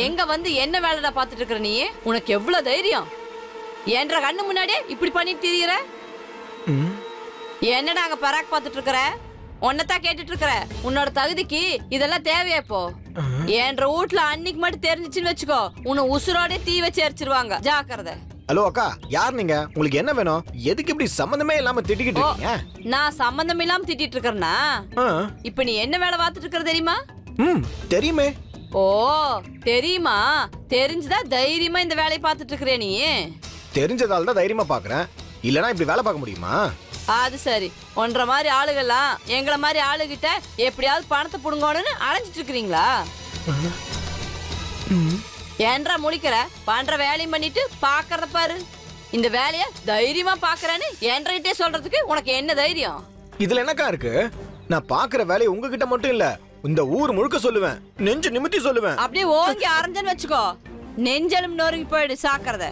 எங்க வந்து என்ன வேலைடா பார்த்துட்டு இருக்கிற நீ? உனக்கு எவ்வளவு தைரியம்? என்ற கண்ணு முன்னாடியே இப்படி பண்ணிட்டு திரியிற. என்னடா அங்க பராக் பார்த்துட்டு இருக்கிற உன்னதான் கேட்டுட்டு இருக்கிற உன்னோட தகுதிக்கு இதெல்லாம் தேவையா இப்போ? என்ற வீட்ல அன்னைக்கு மட்டும் தெரிஞ்சிச்சுன்னு வச்சுக்கோ உன்னை உசுரோட தீ வச்சு எரிச்சிருவாங்க. ஜாக்கிரதை. ஹலோ அக்கா யார் நீங்க? உங்களுக்கு என்ன வேணும்? எதுக்கு இப்படி சம்மந்தமே இல்லாம திட்டிக்கிட்டு இருக்கீங்க? நான் சம்பந்தம் இல்லாம திட்டிட்டு இருக்கிறேன்னா ஆ. இப்ப நீ என்ன வேலை பார்த்துட்டு இருக்கிற தெரியுமா? ம். தெரியுமே. ஓ தெரியுமா? தெரிஞ்சுதான் தைரியமா இந்த வேலையை பார்த்துட்டு இருக்கிறே நீ? தெரிஞ்சதால தான் தைரியமா பாக்குறேன் இல்லனா இப்படி வேலை பார்க்க முடியுமா? அது சரி. ஒன்றரை மாதிரி ஆளுகள்லாம் எங்களை மாதிரி ஆளுகிட்ட எப்படியாவது பணத்தை புடுங்கணும்னு அலைஞ்சிட்டு இருக்கிறீங்களா? ஏன்றா முழிக்கிற? பண்ற வேலையும் பண்ணிட்டு பாக்குறத பாரு. இந்த வேலைய தைரியமா பாக்குறேன்னு என்கிட்டே சொல்றதுக்கு உனக்கு என்ன தைரியம்? இதுல என்னக்கா இருக்கு? நான் பாக்குற வேலையை உங்ககிட்ட மட்டும் இல்ல இந்த ஊர் முழுக்க சொல்லுவேன். நெஞ்சு நிமித்தி சொல்லுவேன். அப்படியே ஓங்கி அரைஞ்சன்னு வச்சுக்கோ. நெஞ்சலும் நொறுங்கி போயிடு சாக்கிறத.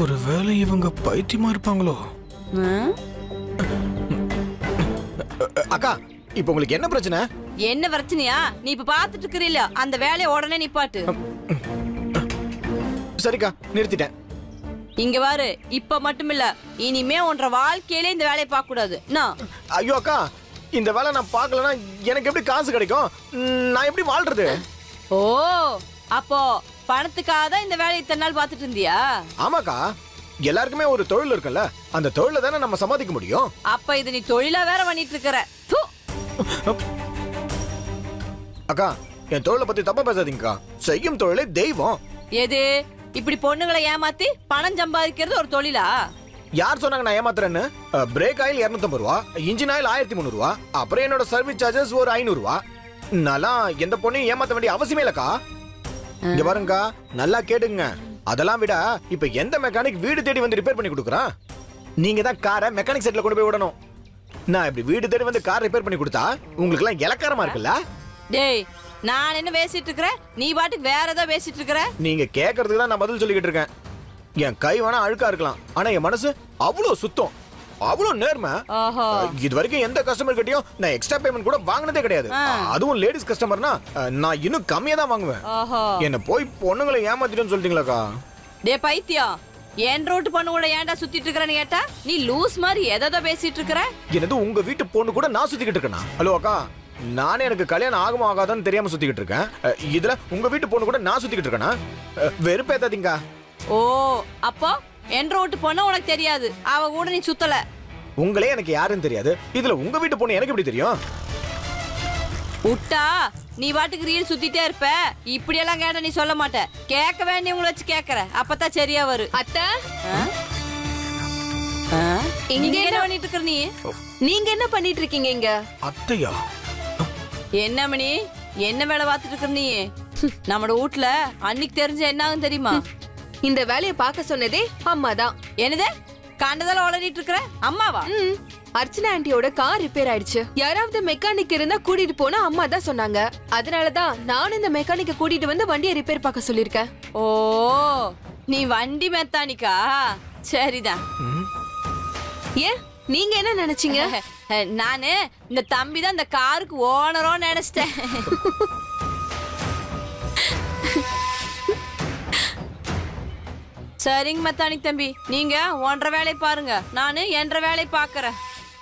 ஒருவேளை இவங்க பைத்தியமா இருப்பாங்களோ? அக்கா இப்போ உங்களுக்கு என்ன பிரச்சனை? என்ன பிரச்சனையா? நீ இப்ப பாத்துட்டு இருக்கிறீல்ல. அந்த வேலையை உடனே நிப்பாட்டு சரிக்கா நிறுத்திட்டேன். இங்க பாரு இப்ப மட்டும் இல்ல இனிமே உன்ற வாழ்க்கையில இந்த வேலையை பார்க்க கூடாது ஐயோ அக்கா இந்த வேலை நான் பார்க்கலன்னா எனக்கு எப்படி காசு கிடைக்கும்? நான் எப்படி வாழ்றது? ஓ அப்போ பணத்துக்காக தான் இந்த வேலையை இத்தனை நாள் பார்த்துட்டு இருந்தியா? ஆமாக்கா. எல்லாருக்குமே ஒரு தொழில் இருக்குல்ல. அந்த தொழில தானே நம்ம சம்பாதிக்க முடியும்? அப்ப இது நீ தொழிலா வேற பண்ணிட்டு இருக்கிற. அக்கா என் தொழிலை பத்தி தப்பா பேசாதீங்கக்கா. செய்யும் தொழிலே தெய்வம். எது? இப்படி பொண்ணுங்களை ஏமாத்தி பணம் சம்பாதிக்கிறது ஒரு தொழிலா? யார் சொன்னாங்க நான் ஏமாத்துறேன்னு? பிரேக் ஆயில் இரநூத்தம்பது ரூபா இன்ஜின் ஆயில் ஆயிரத்தி முந்நூறு ரூபா அப்புறம் என்னோட சர்வீஸ் சார்ஜஸ் ஒரு ஐநூறு ரூபா நான்லாம் எந்த பொண்ணையும் ஏமாத்த வேண்டிய அவசியமே இல்லக்கா. இங்க பாருங்கக்கா நல்லா கேட்டுங்க அதெல்லாம் விட இப்ப எந்த மெக்கானிக் வீடு தேடி வந்து ரிப்பேர் பண்ணி கொடுக்குறான்? நீங்க தான் காரை மெக்கானிக் செட்ல கொண்டு போய் விடணும். நான் இப்படி வீடு தேடி வந்து கார் ரிப்பேர் பண்ணி கொடுத்தா உங்களுக்கு எல்லாம் இலக்காரமா இருக்குல்ல? டேய் நான் என்ன பேசிட்டு இருக்கிறேன்? நீ பாட்டுக்கு வேற ஏதோ பேசிட்டு இருக்கிற? நீங்க கேட்கறதுக்கு தான் நான் பதில் சொல்லிக்கிட்டு இருக்கேன். என் கை வேணா அழுக்கா இருக்கலாம். ஆனா என் மனசு அவ்வளவு சுத்தம். அவ்வளவு நேர்மை. இது வரைக்கும் எந்த கஸ்டமர் கிட்டயும் நான் எக்ஸ்ட்ரா பேமெண்ட் கூட வாங்கினதே கிடையாது. அதுவும் லேடிஸ் கஸ்டமர்னா நான் இன்னும் கம்மியா தான் வாங்குவேன். என்ன போய் பொண்ணுங்களை ஏமாத்திட்டேன்னு சொல்லிட்டீங்களாக்கா? டே பைத்தியம் என் ரோட்டு பொண்ணு ஏன்டா சுத்திட்டு இருக்கிறேன்னு கேட்டா நீ லூஸ் மாதிரி எதோ பேசிட்டு இருக்கிற? என்னது உங்க வீட்டு பொண்ணு கூட நான் சுத்திக்கிட்டு இருக்கேனா? ஹலோ அக்கா. நானே எனக்கு கல்யாணம் ஆகுமா ஆகாதான்னு தெரியாம சுத்திக்கிட்டு இருக்கேன். இதுல உங்க வீட்டு பொண்ணு கூட நான் சுத்திக்கிட்டு இருக்கேனா? வெறுப்பேத்தாதீங்க ஓ அப்போ என் ரோட்டு பொண்ணு உனக்கு தெரியாது. அவ கூட நீ சுத்தல. உங்களே எனக்கு யாருன்னு தெரியாது. இதுல உங்க வீட்டு பொண்ணு எனக்கு எப்படி தெரியும்? விட்டா நீ பாட்டுக்கு ரீல் சுத்திட்டே இருப்ப. இப்படி எல்லாம் கேட்ட நீ சொல்ல மாட்ட. கேட்க வேண்டியவங்கள வச்சு கேக்குற அப்பதான் சரியா வரும் அத்தை? இங்க என்ன பண்ணிட்டு இருக்கிற நீ? நீங்க என்ன பண்ணிட்டு இருக்கீங்க இங்க? அத்தையா? என்ன மணி? என்ன வேலை பார்த்துட்டு இருக்கிற நீ? நம்மட வீட்ல அன்னைக்கு தெரிஞ்ச என்ன ஆகும் தெரியுமா? இந்த வேலையை பார்க்க சொன்னதே அம்மா தான். என்னது? கண்டதால வளரிட்டு இருக்கிற அம்மாவா? ம், அர்ச்சனா ஆண்டியோட கார் ரிப்பேர் ஆயிடுச்சு. யாராவது மெக்கானிக் இருந்தா கூட்டிட்டு போனா அம்மா தான் சொன்னாங்க. அதனாலதான் நானும் இந்த மெக்கானிக்க கூட்டிட்டு வந்து வண்டியை ரிப்பேர் பார்க்க சொல்லிருக்கேன் ஓ நீ வண்டி மெத்தானிக்கா சரிதான். ஏன்? நீங்க என்ன நினைச்சீங்க? நானு இந்த தம்பி தான் இந்த காருக்கு ஓனரோ நினைச்சிட்டேன். சரிங்க மெத்தானிக் தம்பி. நீங்க ஒன்றரை வேலையை பாருங்க. நானு என்ற வேலையை பாக்குறேன்.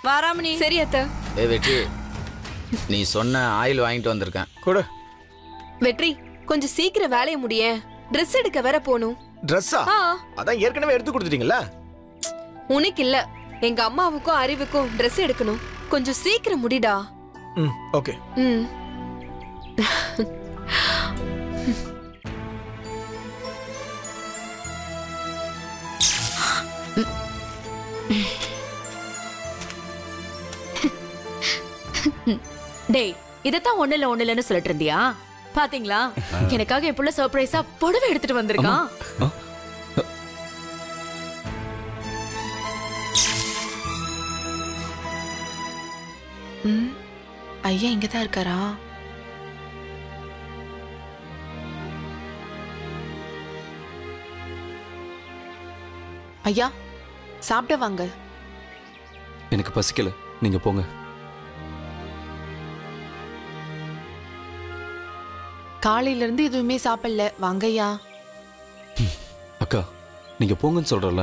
வராம நீ சரி அத்தை. ஏ வெற்றி. நீ சொன்ன ஆயில் வாங்கிட்டு வந்திருக்கேன். கொடு. வெற்றி கொஞ்சம் சீக்கிரம் வேலையை முடிய. ட்ரெஸ் எடுக்க வேற போகணும். ட்ரெஸ்ஸா ஆ. அதான் ஏற்கனவே எடுத்து கொடுத்துட்டீங்கல்ல? உனக்கு இல்ல. எங்க அம்மாவுக்கும் அறிவுக்கும் ட்ரெஸ் எடுக்கணும். கொஞ்சம் சீக்கிரம் முடிடா. ம் ஓகே. ம். டேய் இதத்தான் ஒண்ணு இல்ல ஒண்ணு இல்லன்னு சொல்லிட்டு இருந்தியா? பாத்தீங்களா? எனக்காக என் புள்ள சர்ப்ரைஸா புடவை எடுத்துட்டு வந்திருக்கான். ஐயா இங்க தான் இருக்காரா? ஐயா சாப்பிட வாங்க எனக்கு பசிக்கல. நீங்க போங்க. காலையில இருந்து எதுவுமே சாப்பிடல. வாங்கய்யா. அக்கா நீங்க போங்கன்னு சொல்றல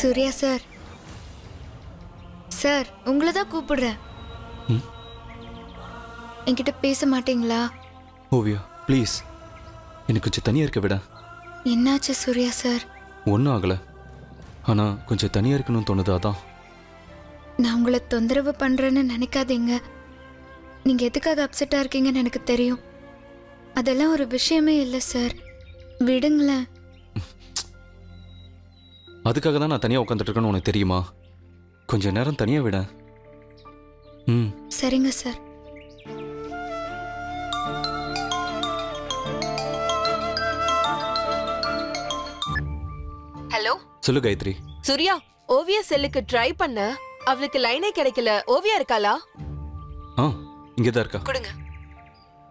சூர்யா சார். சார் உங்களை தான் கூப்பிடுறேன்? என்கிட்ட பேச மாட்டீங்களா? ஓவியா ப்ளீஸ். எனக்கு கொஞ்சம் தனியா இருக்க விட. என்னாச்சு சூர்யா சார்? ஒன்றும் ஆகல. ஆனா கொஞ்சம் தனியா இருக்கணும்னு தோணுது அதான். நான் உங்களை தொந்தரவு பண்றேன்னு நினைக்காதீங்க. நீங்க எதுக்காக அப்செட்டா இருக்கீங்கன்னு எனக்கு தெரியும். அதெல்லாம் ஒரு விஷயமே இல்லை சார் விடுங்களேன். அதுக்காக தான் நான் தனியா உட்காந்துட்டு இருக்கேன்னு உனக்கு தெரியுமா? கொஞ்ச நேரம் தனியா விட. ம். சரிங்க சார் ஹலோ சொல்லு காயத்ரி. சூர்யா ஓவியா செல்லுக்கு ட்ரை பண்ண. அவளுக்கு லைனே கிடைக்கல. ஓவியா இருக்காளா? ஆ இங்கே தான் இருக்கா. கொடுங்க.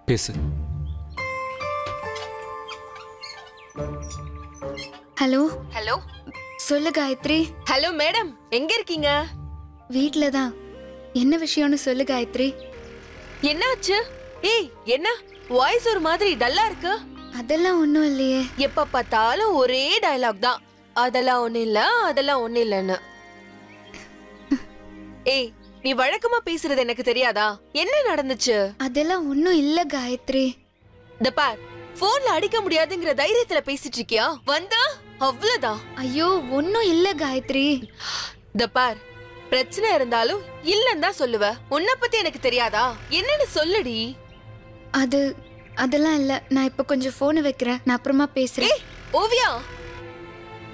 பேசு. ஹலோ? ஹலோ? சொல்லு காயத்ரி. Hello madam. எங்க இருக்கீங்க? வீட்ல தான் என்ன விஷயம்னு சொல்லு காயத்ரி. என்னாச்சு ஏய் என்ன? வாய்ஸ் ஒரு மாதிரி டல்லா இருக்கு. அதெல்லாம் ஒன்றும் இல்லையே. எப்ப பார்த்தாலும் ஒரே டயலாக் தான். அதெல்லாம் ஒண்ணு இல்ல அதெல்லாம் ஒண்ணு இல்லன்னு. ஏய் நீ வழக்கமா பேசுறது எனக்கு தெரியாதா? என்ன நடந்துச்சு? அதெல்லாம் ஒன்றும் இல்லை காயத்ரி. இந்த பார் போன்ல அடிக்க முடியாதுங்கிற தைரியத்துல பேசிட்டு இருக்கியா வந்தா? அவ்வளவுதான் ஐயோ ஒன்றும் இல்லை காயத்ரி. இந்த பார் பிரச்சனை இருந்தாலும் இல்லன்னு தான் சொல்லுவ. உன்னை பத்தி எனக்கு தெரியாதா? என்னன்னு சொல்லுடி. அது அதெல்லாம் இல்லை. நான் இப்போ கொஞ்சம் ஃபோனை வைக்கிறேன். நான் அப்புறமா பேசுறேன். ஏய் ஓவியா!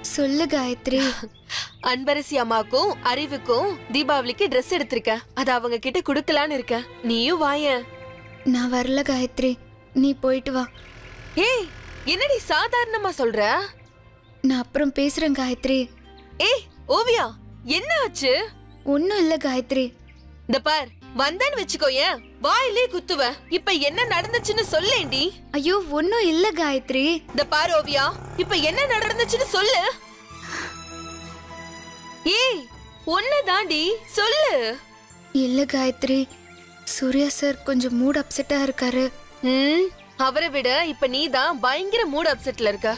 சொல்லு காயத்ரி. அன்பரசி அம்மாக்கும் அறிவுக்கும் தீபாவளிக்கு Dress எடுத்திருக்க. அத அவங்க கிட்ட குடுக்கலான்னு இருக்க. நீயும் வாயேன். நான் வரல காயத்ரி. நீ போயிட்டு வா. ஏய் என்னடி சாதாரணமா சொல்ற? நான் அப்புறம் பேசுறேன் காயத்ரி. ஏய் ஓவியா என்ன ஆச்சு? ஒன்றும் இல்லை காயத்ரி. இந்த பார் வந்தேன்னு வச்சுக்கோயேன் வாயிலே குத்துவ. இப்ப என்ன நடந்துச்சுன்னு சொல்லேண்டி ஐயோ ஒன்றும் இல்லை காயத்ரி. இந்த பார் ஓவியா இப்ப என்ன நடந்துச்சுன்னு சொல்லு. ஏய் ஒன்னு தாண்டி சொல்லு. இல்லை காயத்ரி சூர்யா சார் கொஞ்சம் மூட் அப்செட்டாக இருக்காரு. ம் அவரை விட இப்ப நீ தான் பயங்கர மூட் அப்செட்ல இருக்க.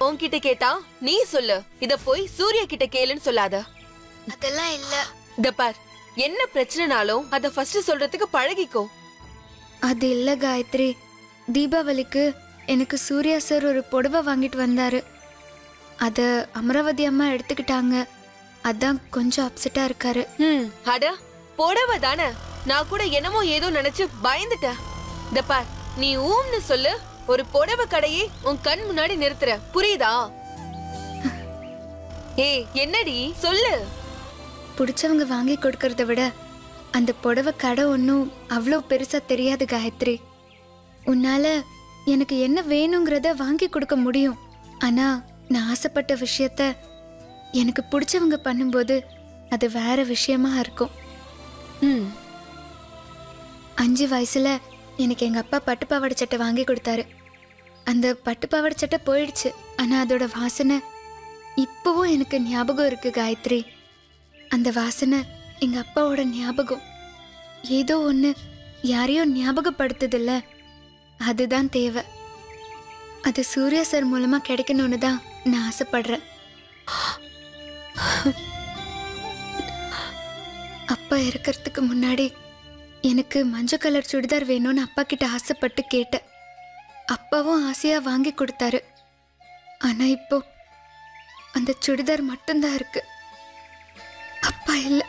உன்கிட்ட கேட்டா நீ சொல்லு. இத போய் சூர்யா கிட்ட கேளுன்னு சொல்லாத. அதெல்லாம் இல்லை. இந்த பார் என்ன பிரச்சனைனாலும் அத ஃபர்ஸ்ட் சொல்றதுக்கு பழகிக்கோ. அது இல்லை காயத்ரி. தீபாவளிக்கு எனக்கு சூர்யா சார் ஒரு புடவை வாங்கிட்டு வந்தாரு. அதை அமராவதி அம்மா எடுத்துக்கிட்டாங்க. அதான் கொஞ்சம் அப்செட்டாக இருக்காரு. ம் அட புடவை தானே? நான் கூட என்னமோ ஏதோ நினைச்சு பயந்துட்டேன். இந்த பார் நீ ஊம்னு சொல்லு ஒரு புடவை கடையே உன் கண் முன்னாடி நிறுத்துற. புரியுதா? ஏய் என்னடி? சொல்லு. பிடிச்சவங்க வாங்கி கொடுக்கறத விட அந்த புடவை கடை ஒன்றும் அவ்வளோ பெருசா தெரியாது காயத்ரி. உன்னால எனக்கு என்ன வேணுங்கிறத வாங்கி கொடுக்க முடியும். ஆனா நான் ஆசைப்பட்ட விஷயத்த எனக்கு பிடிச்சவங்க பண்ணும்போது அது வேற விஷயமா இருக்கும். ம். அஞ்சு வயசுல எனக்கு எங்க அப்பா பட்டுப்பாவாடை சட்டை வாங்கி கொடுத்தாரு. அந்த பட்டுப்பாவாடை சட்டை போயிடுச்சு. ஆனா அதோட வாசனை இப்பவும் எனக்கு ஞாபகம் இருக்கு காயத்ரி. அந்த வாசனை எங்க அப்பாவோட ஞாபகம். ஏதோ ஒண்ணு யாரையோ ஞாபகப்படுத்துதில்ல. அதுதான் தேவை. அது சூர்யா சார் மூலமா கிடைக்கணும்னு தான் நான் ஆசைப்படுறேன். அப்பா இருக்கிறதுக்கு முன்னாடி எனக்கு மஞ்சள் கலர் சுடிதார் வேணும்னு அப்பா கிட்ட ஆசைப்பட்டு கேட்டேன். அப்பாவும் ஆசையா வாங்கி கொடுத்தாரு. ஆனா இப்போ அந்த சுடிதார் மட்டும்தான் இருக்கு. அப்பா இல்லை.